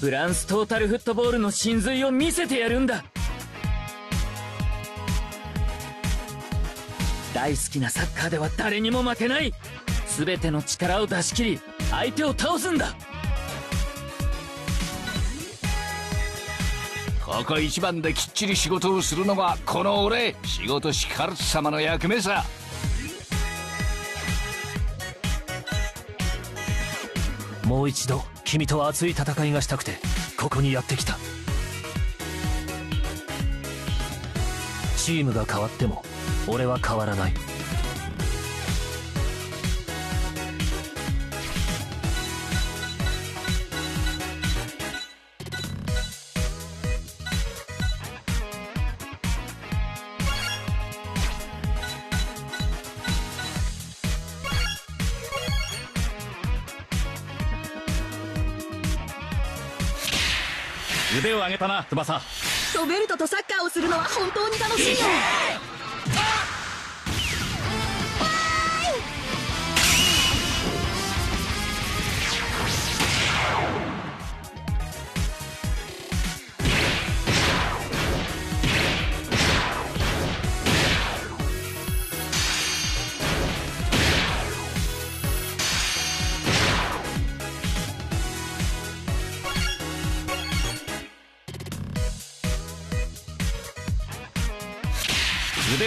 フランストータルフットボールの真髄を見せてやるんだ。大好きなサッカーでは誰にも負けない。全ての力を出し切り相手を倒すんだ。ここ一番できっちり仕事をするのがこの俺仕事しかる様の役目さ。もう一度君と熱い戦いがしたくてここにやってきた。チームが変わっても俺は変わらない。腕を上げたな翼。ロベルトとサッカーをするのは本当に楽しいよ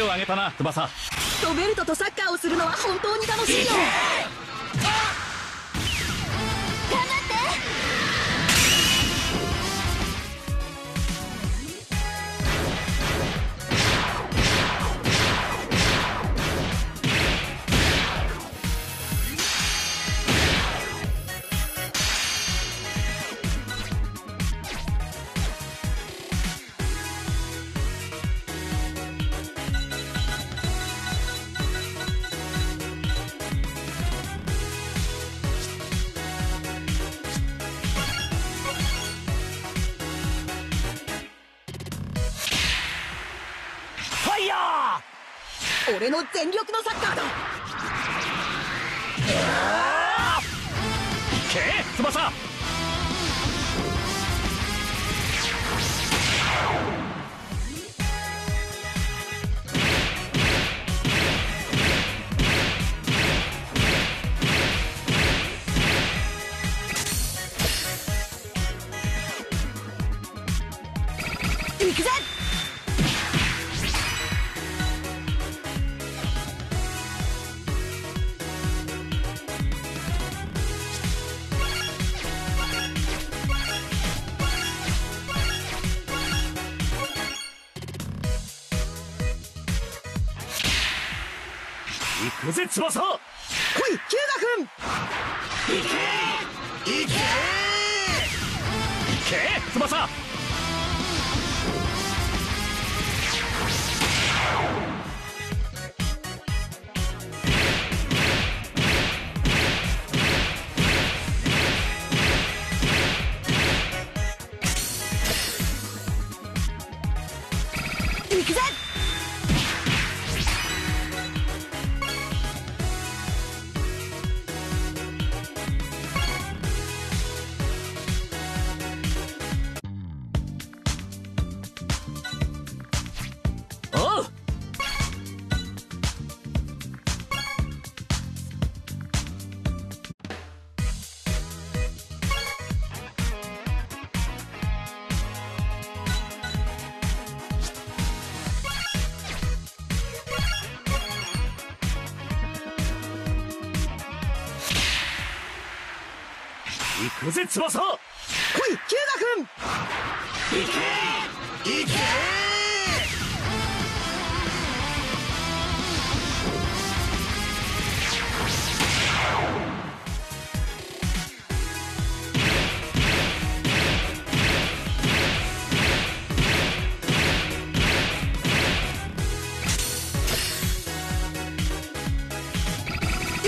手を挙げたな翼。ロベルトとサッカーをするのは本当に楽しいよ俺の全力のサッカーだ。けえ翼。行くぜ翼来いキューけ！え翼風翼。来い日向君いけ。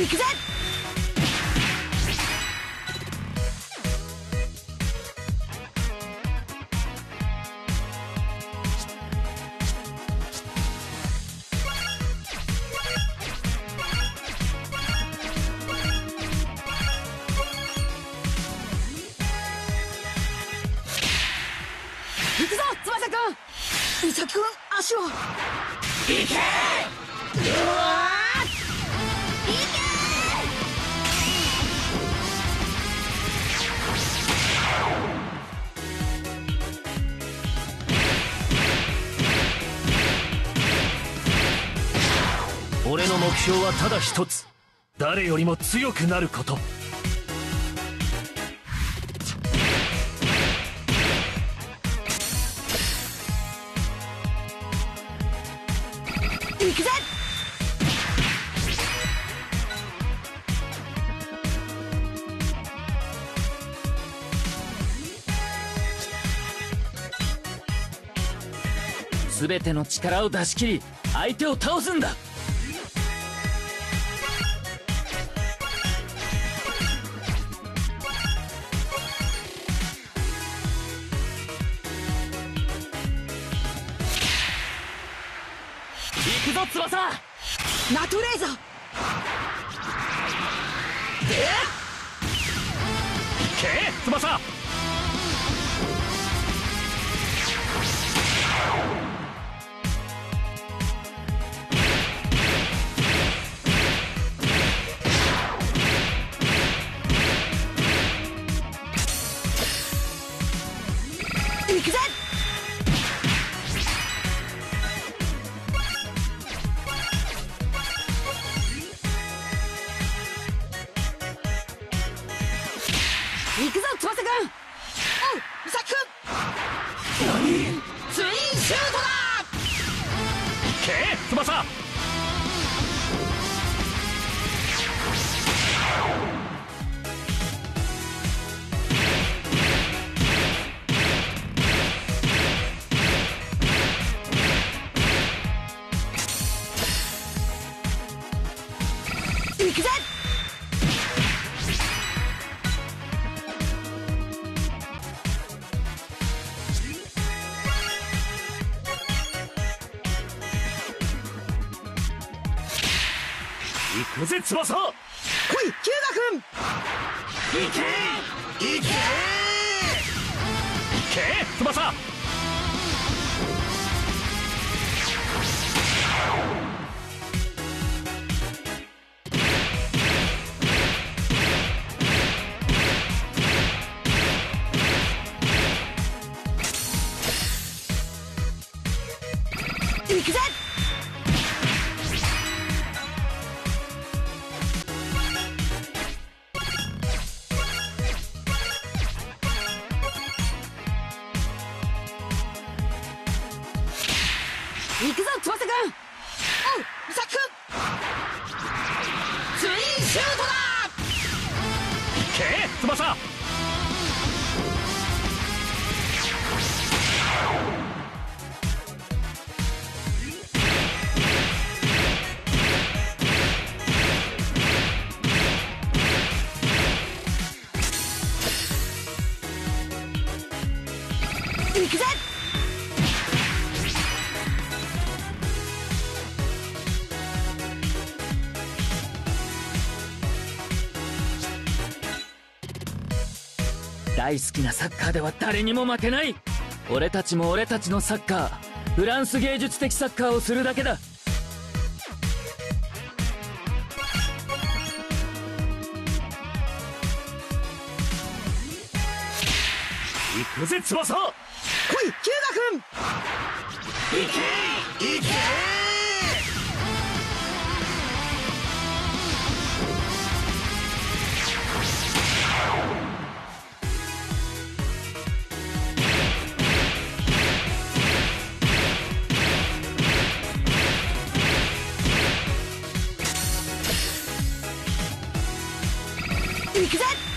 いけくぜ。ん伊崎くん足を。行け。うわー俺の目標はただ一つ。誰よりも強くなること。行くぜ！全ての力を出し切り相手を倒すんだ。の翼ナトレーザーけ？え翼。翼。来いけ行け。けえ翼行くぞ翼くんおうツインシュートだ。けえ翼。行くぜ大好きなサッカーでは誰にも負けない。俺たちも俺たちのサッカー。フランス芸術的サッカーをするだけだ。行くぜ翼！来いキューガくん行け行け行くぜ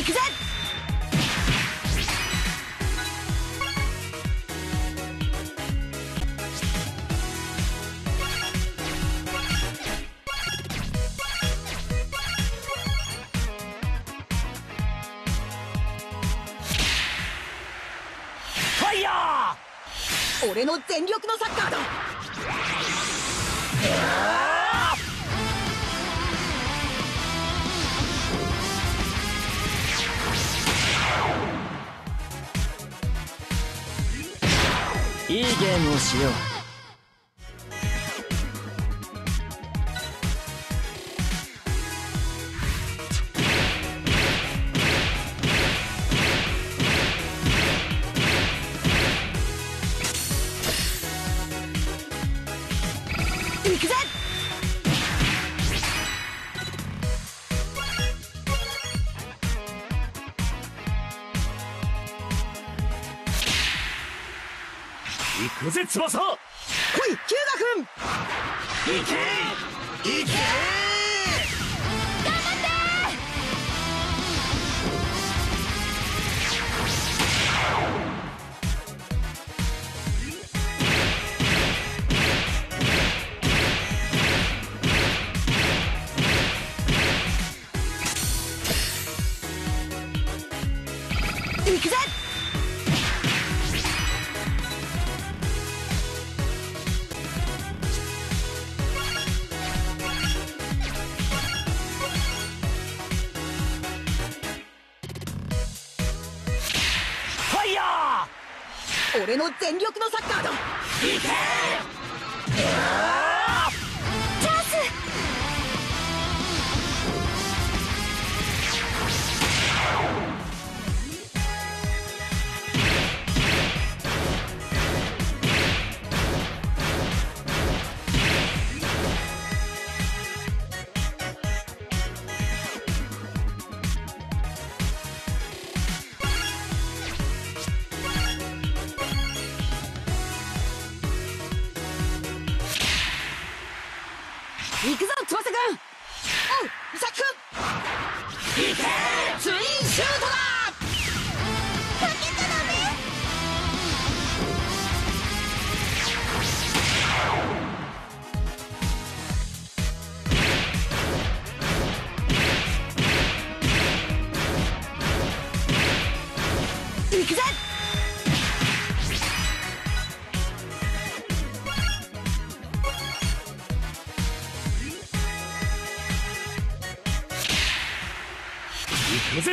行くぜ。ファイヤ俺の全力のサッカーだ。いいゲームをしよう。行くぜ翼！来いキュウガ君行け！行け！行くぜ全力のサッカーだチ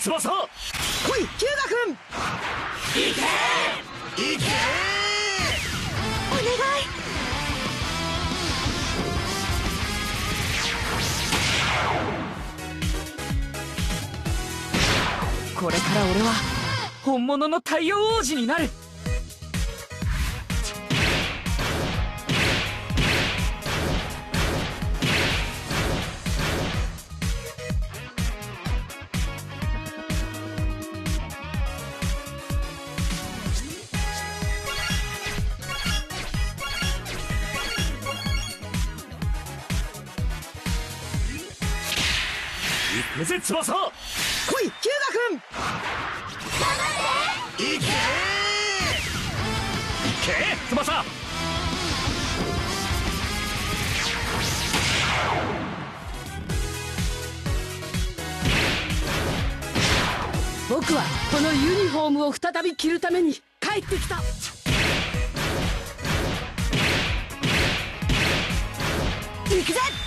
翼。来いキュ君。行け。お願い。これから俺は本物の太陽王子になる行くぜ翼来いキュウガ君行け。行け翼。僕はこのユニフォームを再び着るために帰ってきた。行くぜ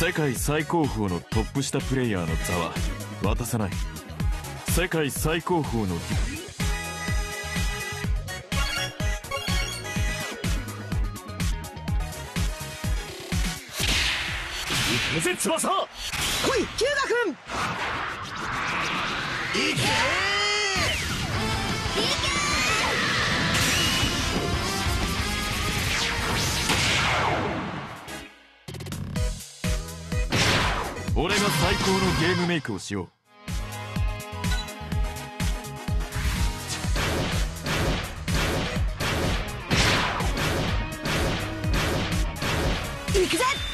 世界最高峰のトップ下プレイヤーの座は渡さない。世界最高峰の行くぜ翼来いキュウガ君。行け俺が最高のゲームメイクをしよう。行くぜ！